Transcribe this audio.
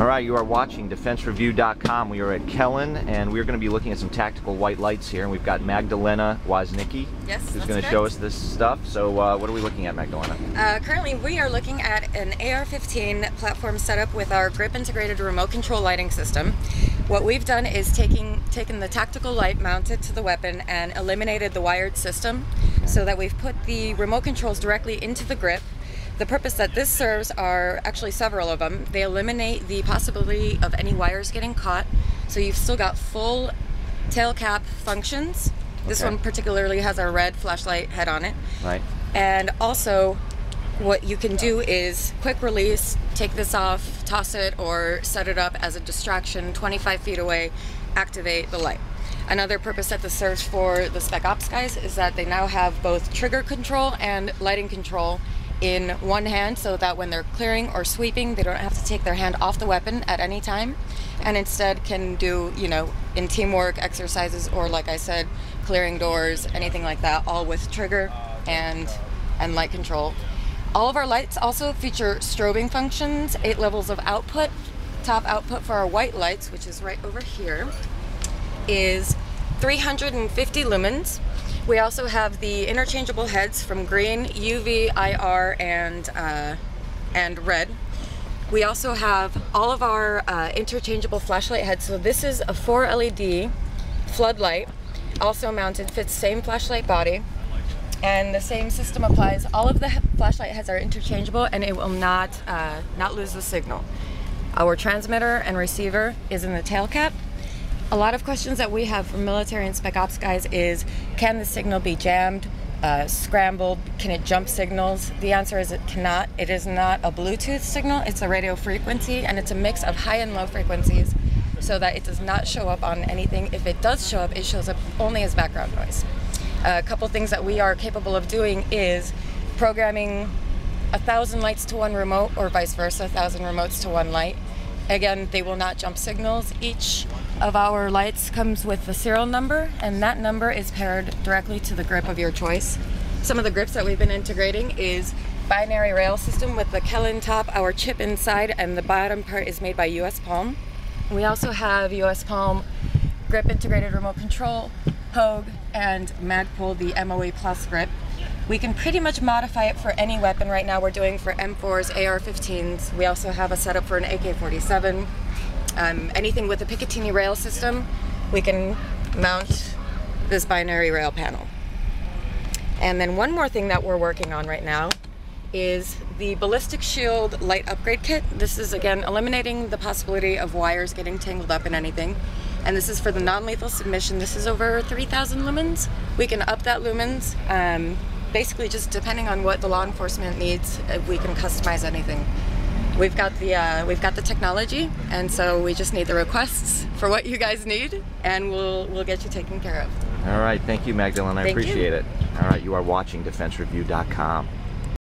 All right, you are watching DefenseReview.com. We are at Kellan, and we're going to be looking at some tactical white lights here. And we've got Magdalena Woznicki, Yes, who's going to show us this stuff. So, uh, what are we looking at, Magdalena? Uh, currently, we are looking at an AR-15 platform setup with our grip integrated remote control lighting system. What we've done is taking taken the tactical light mounted to the weapon and eliminated the wired system, so that we've put the remote controls directly into the grip. The purpose that this serves are actually several of them. They eliminate the possibility of any wires getting caught, so you've still got full tail cap functions. This Okay. one particularly has a red flashlight head on it. Right. And also, what you can do is quick release, take this off, toss it, or set it up as a distraction 25 feet away, activate the light. Another purpose that this serves for the Spec Ops guys is that they now have both trigger control and lighting control in one hand so that when they're clearing or sweeping, they don't have to take their hand off the weapon at any time and instead can do, you know, in teamwork exercises or like I said, clearing doors, anything like that, all with trigger and and light control. All of our lights also feature strobing functions, eight levels of output. Top output for our white lights, which is right over here, is 350 lumens. We also have the interchangeable heads from green, UV, IR, and uh, and red. We also have all of our uh, interchangeable flashlight heads. So this is a 4 LED floodlight, also mounted, fits same flashlight body, and the same system applies. All of the flashlight heads are interchangeable, and it will not uh, not lose the signal. Our transmitter and receiver is in the tail cap. A lot of questions that we have from military and spec ops guys is, can the signal be jammed, uh, scrambled? Can it jump signals? The answer is it cannot. It is not a Bluetooth signal. It's a radio frequency, and it's a mix of high and low frequencies, so that it does not show up on anything. If it does show up, it shows up only as background noise. A couple things that we are capable of doing is programming a thousand lights to one remote or vice versa, a thousand remotes to one light. Again, they will not jump signals. Each of our lights comes with a serial number, and that number is paired directly to the grip of your choice. Some of the grips that we've been integrating is binary rail system with the Kellan top, our chip inside, and the bottom part is made by US Palm. We also have US Palm grip integrated remote control, Hogue, and Magpul, the MOA Plus grip. We can pretty much modify it for any weapon right now. We're doing for M4s, AR-15s. We also have a setup for an AK-47. Um, anything with a Picatinny rail system, we can mount this binary rail panel. And then one more thing that we're working on right now is the ballistic shield light upgrade kit. This is again eliminating the possibility of wires getting tangled up in anything. And this is for the non-lethal submission. This is over 3,000 lumens. We can up that lumens. Um, basically, just depending on what the law enforcement needs, uh, we can customize anything. We've got the uh, we've got the technology, and so we just need the requests for what you guys need, and we'll we'll get you taken care of. All right, thank you, Magdalena. I Thank you. appreciate it. All right, you are watching DefenseReview.com.